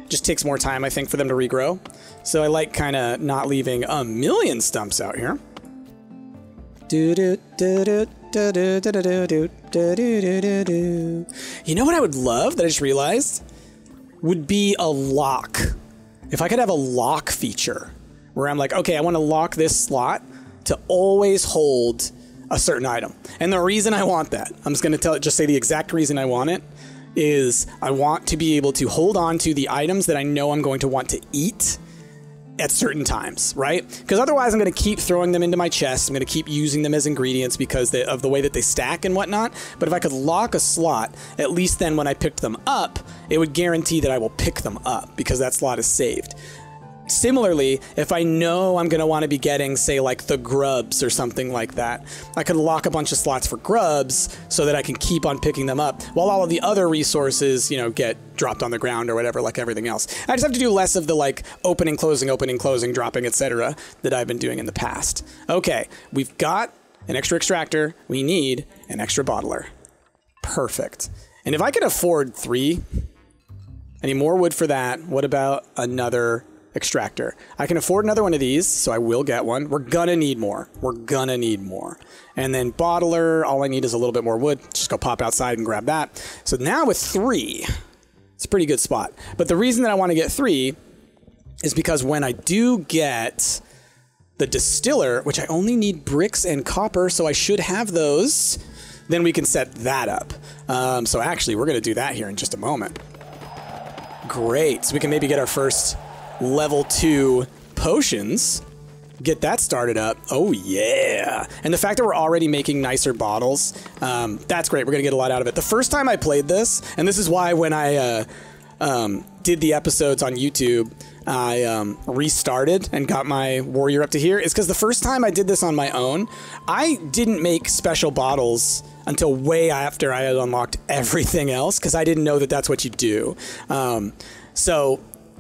Just takes more time, I think, for them to regrow. So I like kind of not leaving a million stumps out here. You know what I would love that I just realized? Would be a lock. If I could have a lock feature where I'm like, okay, I want to lock this slot to always hold a certain item. And the reason I want that, I'm just going to tell it, just say the exact reason I want it is I want to be able to hold on to the items that I know I'm going to want to eat at certain times, right? Because otherwise, I'm going to keep throwing them into my chest. I'm going to keep using them as ingredients because they, of the way that they stack and whatnot. But if I could lock a slot, at least then when I picked them up, it would guarantee that I will pick them up because that slot is saved. Similarly, if I know I'm going to want to be getting, say, like the grubs or something like that, I could lock a bunch of slots for grubs so that I can keep on picking them up while all of the other resources, you know, get dropped on the ground or whatever, like everything else. I just have to do less of the like opening, closing, opening, closing, dropping, etc. that I've been doing in the past. Okay, we've got an extra extractor. We need an extra bottler. Perfect. And if I could afford three, any more wood for that, what about another extractor. I can afford another one of these, so I will get one. We're gonna need more. We're gonna need more. And then bottler, all I need is a little bit more wood. Just go pop outside and grab that. So now with three, it's a pretty good spot. But the reason that I want to get three is because when I do get the distiller, which I only need bricks and copper, so I should have those, then we can set that up. Um, so actually, we're to do that here in just a moment. Great. So we can maybe get our first level two potions. Get that started up. Oh, yeah. And the fact that we're already making nicer bottles, um, that's great. We're going to get a lot out of it. The first time I played this, and this is why when I uh, um, did the episodes on YouTube, I um, restarted and got my warrior up to here, is because the first time I did this on my own, I didn't make special bottles until way after I had unlocked everything else, because I didn't know that that's what you do. Um, so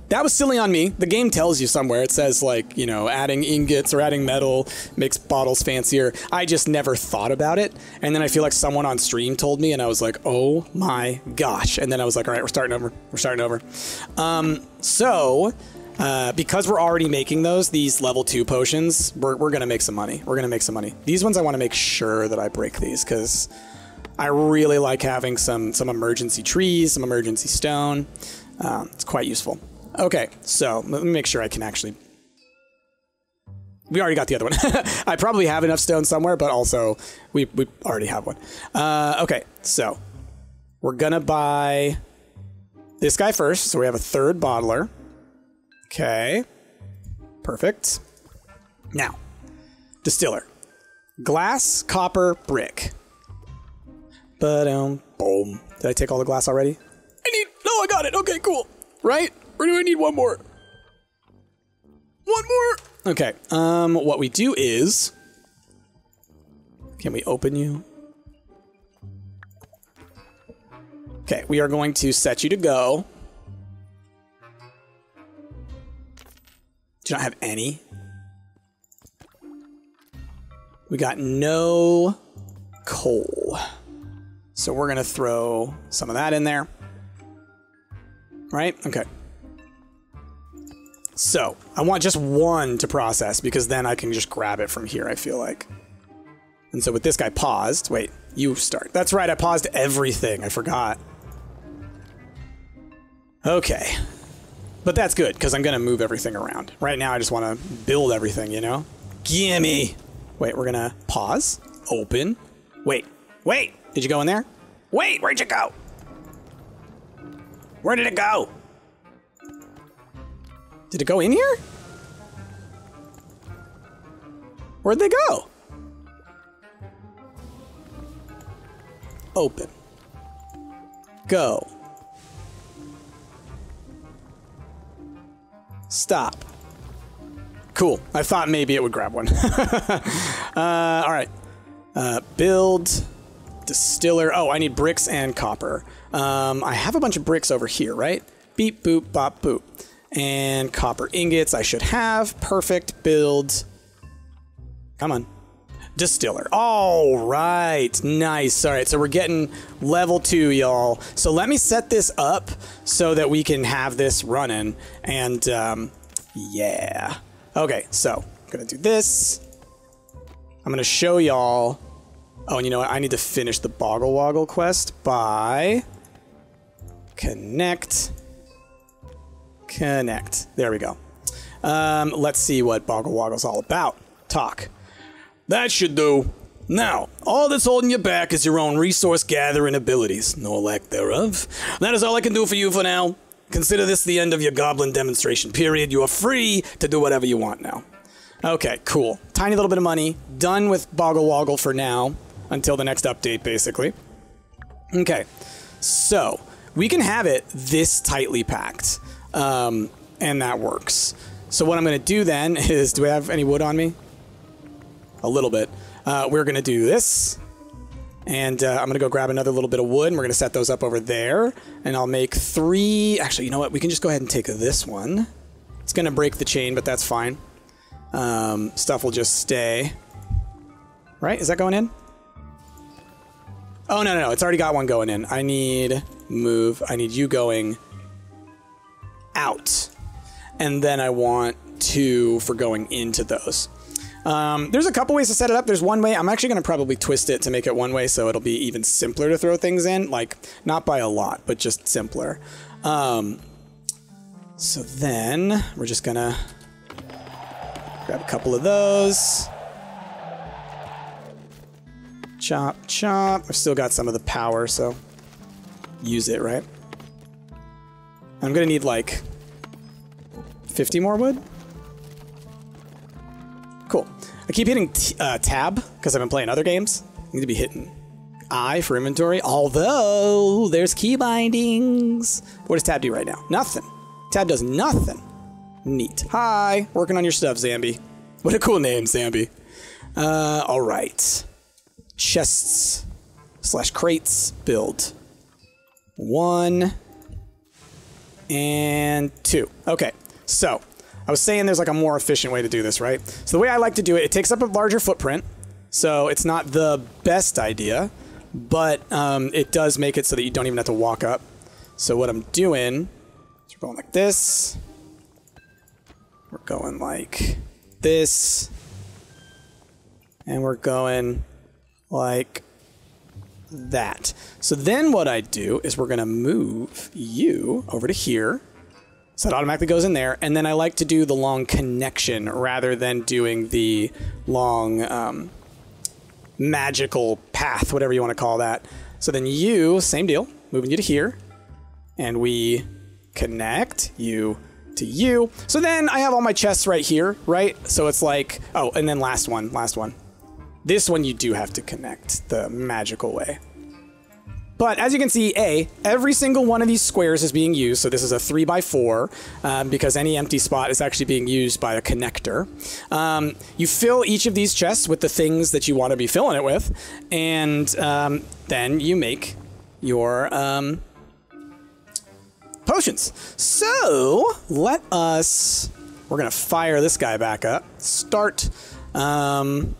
that was silly on me. The game tells you somewhere. It says like, you know, adding ingots or adding metal makes bottles fancier. I just never thought about it. And then I feel like someone on stream told me and I was like, "Oh my gosh." And then I was like, "All right, we're starting over. We're starting over." Um, so, uh, because we're already making those, these level two potions, we're, we're going to make some money. We're going to make some money. These ones, I want to make sure that I break these because I really like having some, some emergency trees, some emergency stone. Um, it's quite useful. Okay, so let me make sure I can actually. We already got the other one. I probably have enough stone somewhere, but also we, we already have one. Uh, okay, so we're gonna buy this guy first. So we have a third bottler. Okay, perfect. Now, distiller, glass, copper, brick. But um, boom. Did I take all the glass already? I need. No, I got it. Okay, cool. Right? Or do I need one more? One more. Okay. Um, what we do is, can we open you? Okay, we are going to set you to go. Do not have any? We got no coal. So we're going to throw some of that in there. Right? Okay. So, I want just one to process because then I can just grab it from here, I feel like. And so with this guy paused, wait, you start. That's right, I paused everything. I forgot. Okay. But that's good because I'm going to move everything around. Right now, I just want to build everything, you know? Gimme! Wait, we're going to pause, open. Wait, Wait! Did you go in there? Wait, where'd you go? Where did it go? Did it go in here? Where'd they go? Open. Go. Stop. Cool. I thought maybe it would grab one. uh, all right. Uh, build. Distiller. Oh, I need bricks and copper. Um, I have a bunch of bricks over here, right? Beep, boop, bop, boop. And copper ingots I should have. Perfect. Build. Come on. Distiller. All right. Nice. All right. So we're getting level two, y'all. So let me set this up so that we can have this running. And um, yeah. Okay. So I'm going to do this. I'm going to show y'all. Oh, and you know what? I need to finish the Boggle Woggle quest by connect. Connect. There we go. Um, let's see what Boggle Woggle's all about. Talk. That should do. Now, all that's holding you back is your own resource gathering abilities, no lack thereof. That is all I can do for you for now. Consider this the end of your goblin demonstration period. You are free to do whatever you want now. Okay, cool. Tiny little bit of money. Done with Boggle Woggle for now, until the next update, basically. Okay, so we can have it this tightly packed, um, and that works. So what I'm going to do then is, do I have any wood on me? a little bit. Uh, we're going to do this. And uh, I'm going to go grab another little bit of wood, and we're going to set those up over there. And I'll make three... Actually, you know what? We can just go ahead and take this one. It's going to break the chain, but that's fine. Um, stuff will just stay. Right? Is that going in? Oh, no, no, no. It's already got one going in. I need move. I need you going out. And then I want two for going into those. Um, there's a couple ways to set it up. There's one way. I'm actually going to probably twist it to make it one way so it'll be even simpler to throw things in. Like, not by a lot, but just simpler. Um, so then we're just going to grab a couple of those. Chop, chop. I've still got some of the power, so use it, right? I'm to need like 50 more wood. Cool. I keep hitting uh, tab because I've been playing other games. I need to be hitting I for inventory, although there's key bindings. What does tab do right now? Nothing. Tab does nothing. Neat. Hi, working on your stuff, Zambi. What a cool name, Zambi. Uh, all right. Chests slash crates build. One and two. Okay, so I was saying there's like a more efficient way to do this, right? So the way I like to do it, it takes up a larger footprint. So it's not the best idea, but um, it does make it so that you don't even have to walk up. So what I'm doing is we're going like this. We're going like this. And we're going like that. So then what I do is we're going to move you over to here. So it automatically goes in there. And then I like to do the long connection rather than doing the long um, magical path, whatever you want to call that. So then you, same deal, moving you to here. And we connect you to you. So then I have all my chests right here, right? So it's like, oh, and then last one, last one. This one you do have to connect the magical way. But as you can see, A, every single one of these squares is being used. So this is a 3 by 4 um, because any empty spot is actually being used by a connector. Um, you fill each of these chests with the things that you want to be filling it with. And um, then you make your um, potions. So let us... We're going to fire this guy back up. Start... Um,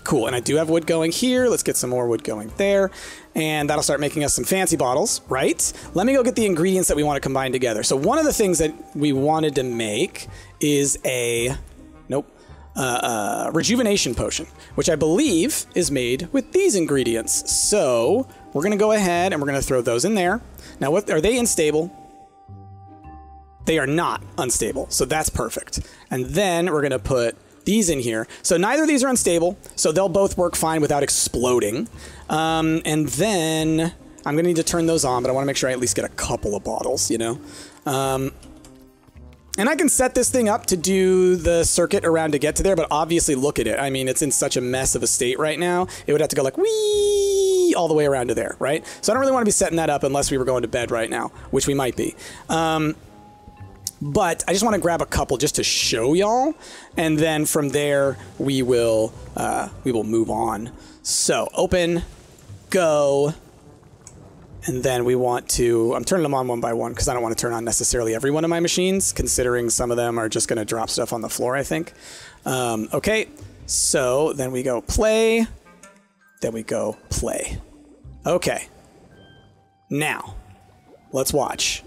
cool, and I do have wood going here. Let's get some more wood going there and that'll start making us some fancy bottles, right? Let me go get the ingredients that we want to combine together. So one of the things that we wanted to make is a, nope, uh, uh, rejuvenation potion, which I believe is made with these ingredients. So we're going to go ahead and we're going to throw those in there. Now, what are they unstable? They are not unstable, so that's perfect. And then we're going to put these in here. So neither of these are unstable, so they'll both work fine without exploding. Um, and then I'm gonna need to turn those on, but I want to make sure I at least get a couple of bottles, you know. Um, and I can set this thing up to do the circuit around to get to there, but obviously look at it. I mean, it's in such a mess of a state right now. It would have to go like wee all the way around to there, right? So I don't really want to be setting that up unless we were going to bed right now, which we might be. Um, but I just want to grab a couple just to show y'all, and then from there we will uh, we will move on. So open, go, and then we want to. I'm turning them on one by one because I don't want to turn on necessarily every one of my machines, considering some of them are just going to drop stuff on the floor. I think. Um, okay, so then we go play, then we go play. Okay. Now, let's watch.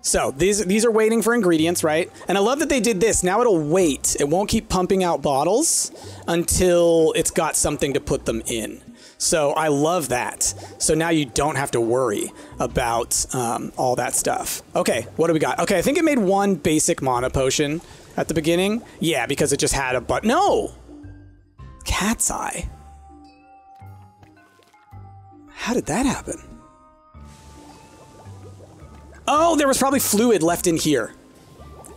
So these these are waiting for ingredients, right? And I love that they did this. Now it'll wait. It won't keep pumping out bottles until it's got something to put them in. So I love that. So now you don't have to worry about um, all that stuff. Okay, what do we got? Okay, I think it made one basic mana potion at the beginning. Yeah, because it just had a but. No, cat's eye. How did that happen? Oh, there was probably fluid left in here.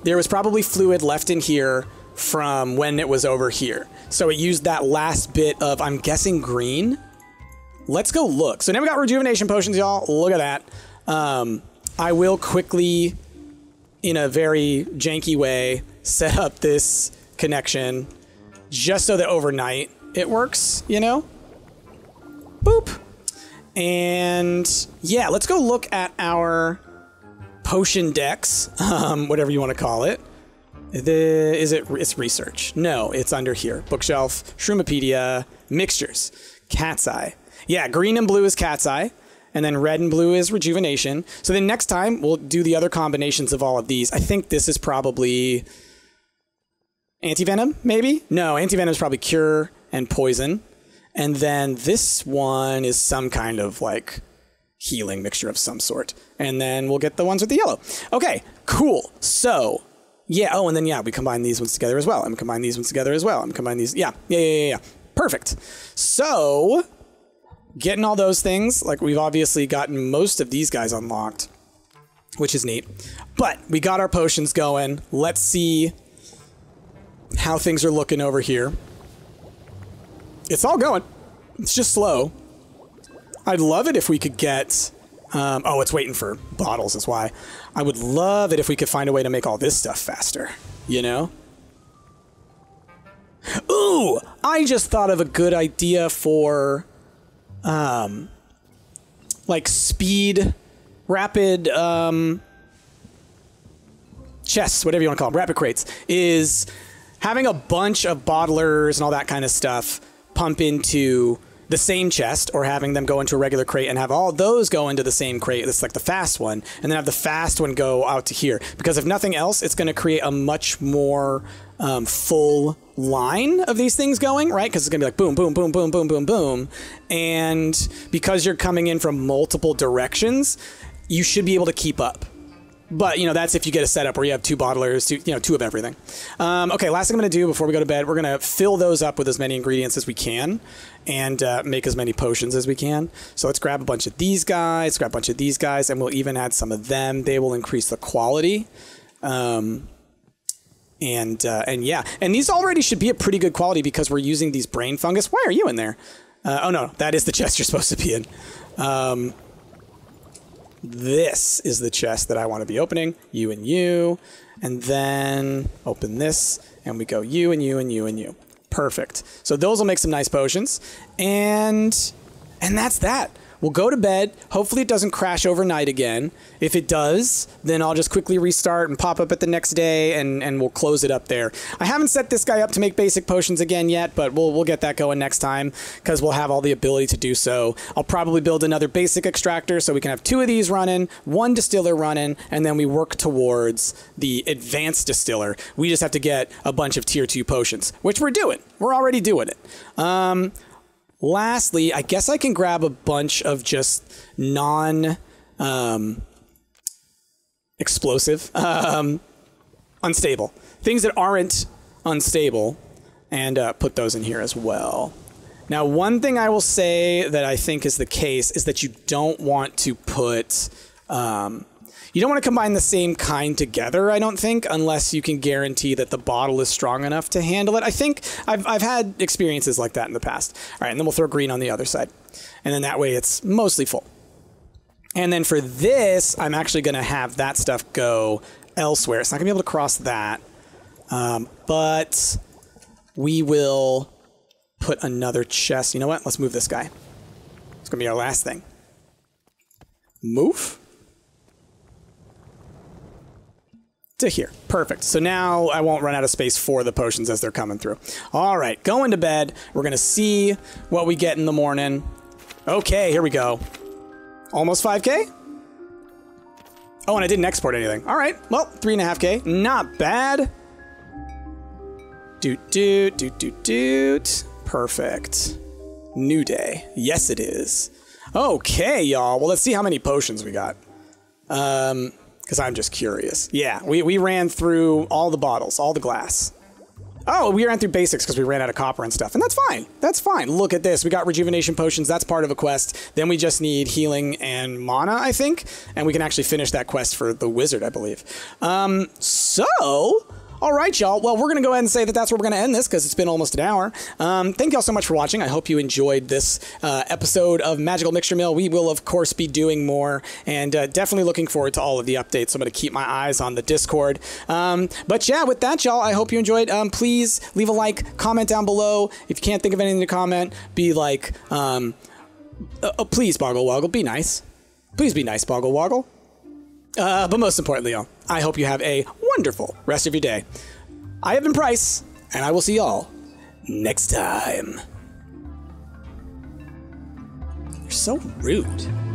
There was probably fluid left in here from when it was over here. So it used that last bit of, I'm guessing, green. Let's go look. So now we got rejuvenation potions, y'all. Look at that. Um, I will quickly, in a very janky way, set up this connection just so that overnight it works, you know? Boop. And yeah, let's go look at our potion decks, um, whatever you want to call it. The, is it? It's research. No, it's under here. Bookshelf, Shroomopedia, mixtures, Cat's Eye. Yeah, green and blue is Cat's Eye, and then red and blue is Rejuvenation. So then next time we'll do the other combinations of all of these. I think this is probably anti-venom, maybe? No, anti-venom is probably cure and poison. And then this one is some kind of like healing mixture of some sort. And then we'll get the ones with the yellow. Okay, cool. So, yeah, oh, and then yeah, we combine these ones together as well. I'm combine these ones together as well. I'm combine these. Yeah, yeah, yeah, yeah, yeah. Perfect. So, getting all those things, like we've obviously gotten most of these guys unlocked, which is neat. But we got our potions going. Let's see how things are looking over here. It's all going. It's just slow. I'd love it if we could get. Um, oh, it's waiting for bottles, is why. I would love it if we could find a way to make all this stuff faster, you know? Ooh, I just thought of a good idea for, um, like speed, rapid, um, chests, whatever you want to call them, rapid crates, is having a bunch of bottlers and all that kind of stuff pump into the same chest or having them go into a regular crate and have all those go into the same crate. That's like the fast one. And then have the fast one go out to here. Because if nothing else, it's going to create a much more um, full line of these things going, right? Because it's going to be like boom, boom, boom, boom, boom, boom, boom. And because you're coming in from multiple directions, you should be able to keep up. But you know that's if you get a setup where you have two bottlers, two, you know, two of everything. Um, okay, last thing I'm going to do before we go to bed, we're going to fill those up with as many ingredients as we can, and uh, make as many potions as we can. So let's grab a bunch of these guys, grab a bunch of these guys, and we'll even add some of them. They will increase the quality. Um, and uh, and yeah, and these already should be a pretty good quality because we're using these brain fungus. Why are you in there? Uh, oh no, that is the chest you're supposed to be in. Um, this is the chest that I want to be opening, you and you, and then open this, and we go you and you and you and you. Perfect. So those will make some nice potions, and and that's that. We'll go to bed. Hopefully, it doesn't crash overnight again. If it does, then I'll just quickly restart and pop up at the next day, and, and we'll close it up there. I haven't set this guy up to make basic potions again yet, but we'll, we'll get that going next time because we'll have all the ability to do so. I'll probably build another basic extractor so we can have two of these running, one distiller running, and then we work towards the advanced distiller. We just have to get a bunch of tier 2 potions, which we're doing. We're already doing it. Um, Lastly, I guess I can grab a bunch of just non um, explosive, um, unstable things that aren't unstable, and uh, put those in here as well. Now, one thing I will say that I think is the case is that you don't want to put. Um, you don't want to combine the same kind together, I don't think, unless you can guarantee that the bottle is strong enough to handle it. I think I've, I've had experiences like that in the past. All right, and then we'll throw green on the other side. And then that way it's mostly full. And then for this, I'm actually going to have that stuff go elsewhere. It's not going to be able to cross that. Um, but we will put another chest. You know what? Let's move this guy. It's going to be our last thing. Move. To here. Perfect. So now I won't run out of space for the potions as they're coming through. All right, going to bed. We're going to see what we get in the morning. Okay, here we go. Almost 5k? Oh, and I didn't export anything. All right, well, 3.5k. Not bad. Doot, doot, doot, doot, doot. Perfect. New day. Yes, it is. Okay, y'all. Well, let's see how many potions we got. Um, because I'm just curious. Yeah, we, we ran through all the bottles, all the glass. Oh, we ran through basics because we ran out of copper and stuff, and that's fine. That's fine. Look at this. We got rejuvenation potions. That's part of a quest. Then we just need healing and mana, I think, and we can actually finish that quest for the wizard, I believe. Um, so all right, y'all. Well, we're going to go ahead and say that that's where we're going to end this because it's been almost an hour. Um, thank y'all so much for watching. I hope you enjoyed this uh, episode of Magical Mixture Mill. We will, of course, be doing more and uh, definitely looking forward to all of the updates. I'm going to keep my eyes on the Discord. Um, but yeah, with that, y'all, I hope you enjoyed. Um, please leave a like, comment down below. If you can't think of anything to comment, be like, um, uh, uh please, Boggle Woggle, be nice. Please be nice, Boggle Woggle. Uh, but most importantly, y'all, I hope you have a wonderful rest of your day. I have been Price, and I will see y'all next time. You're so rude.